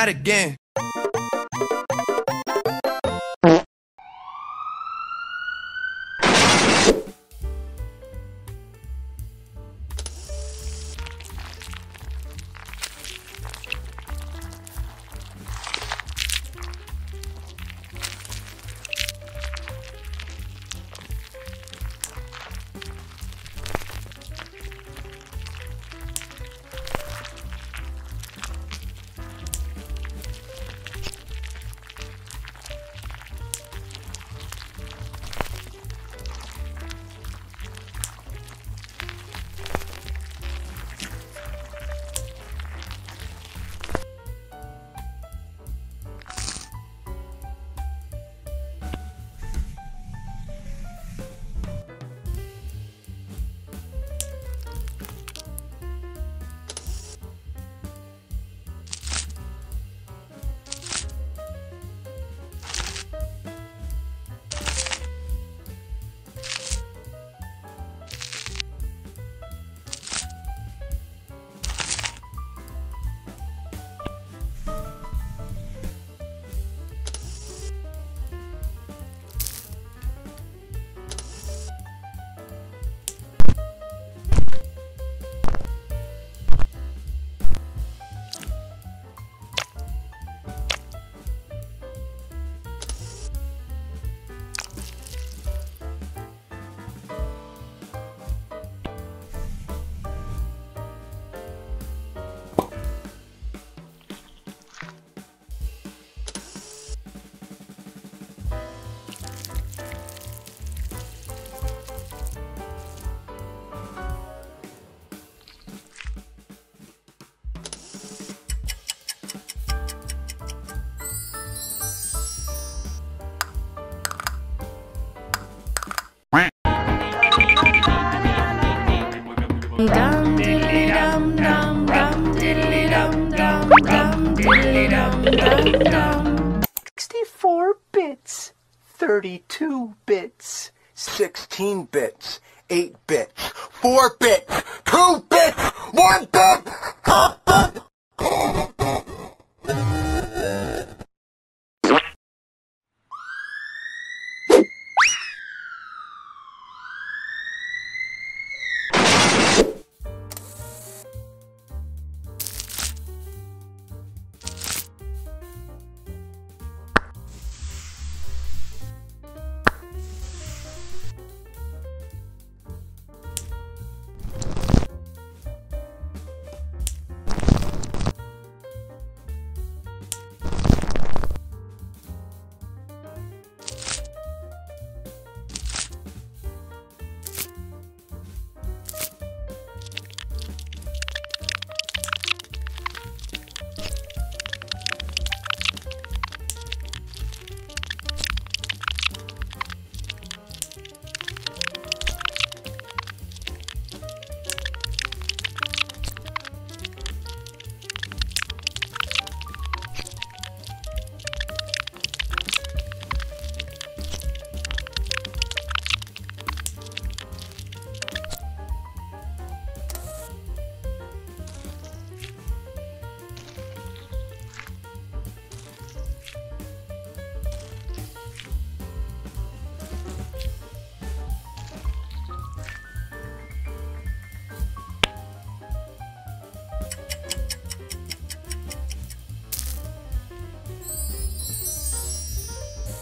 Not again. 64 bits, 32 bits, 16 bits, 8 bits, 4 bits, 2 bits, 1 bit!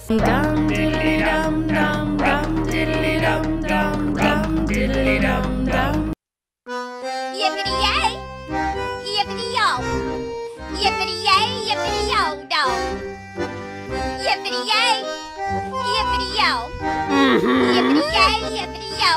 Dum diddly dum dum dum diddly dum dum dum diddly dum dum. Yippity yay! Yippity yo! Yippity yay! Yippity yo! Do! Yippity yay! Yippity yo! Yippity yay! Yippity yo!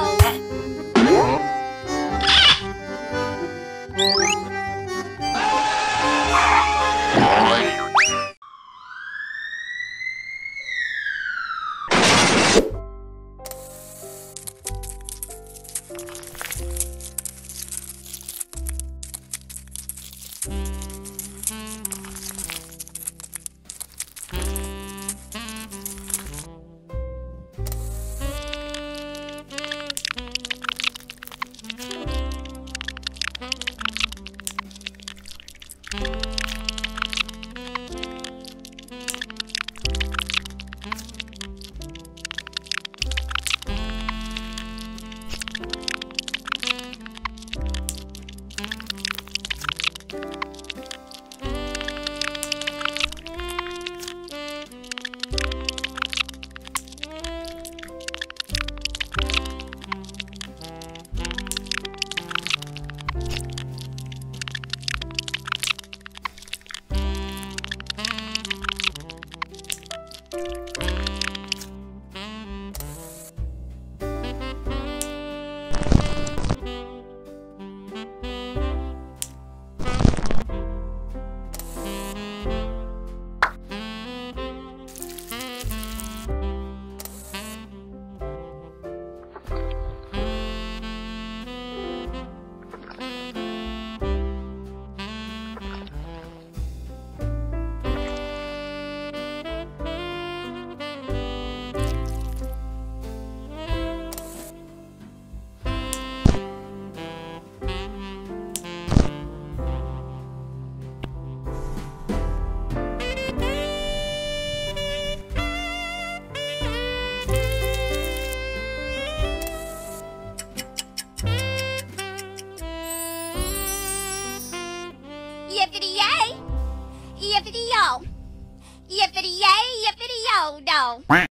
Yippity